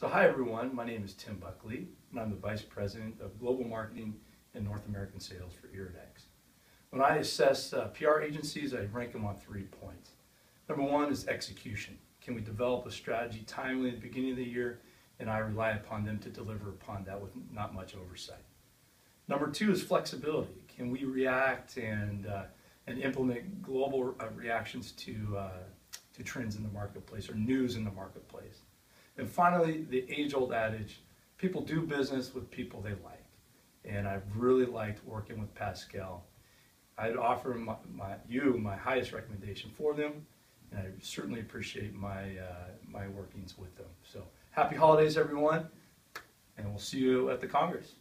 So hi everyone, my name is Tim Buckley, and I'm the Vice President of Global Marketing and North American Sales for Iridex. When I assess uh, PR agencies, I rank them on three points. Number one is execution. Can we develop a strategy timely at the beginning of the year? And I rely upon them to deliver upon that with not much oversight. Number two is flexibility. Can we react and, uh, and implement global uh, reactions to, uh, to trends in the marketplace or news in the marketplace? And finally, the age-old adage, people do business with people they like. And I've really liked working with Pascale. I'd offer my, my, you my highest recommendation for them, and I certainly appreciate my, uh, my workings with them. So happy holidays, everyone, and we'll see you at the Congress.